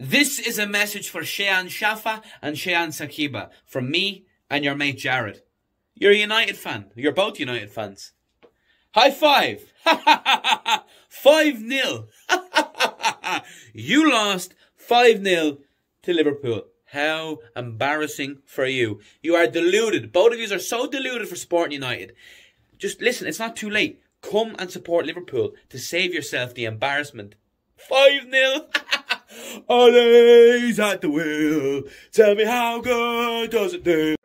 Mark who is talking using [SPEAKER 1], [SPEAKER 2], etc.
[SPEAKER 1] This is a message for Shehan Shafa and Shehan Sakiba from me and your mate Jared. You're a United fan. You're both United fans. High five! 5 0. you lost 5 0 to Liverpool. How embarrassing for you. You are deluded. Both of you are so deluded for Sporting United. Just listen, it's not too late. Come and support Liverpool to save yourself the embarrassment. 5 0. Ole's at the wheel. Tell me how good does it do?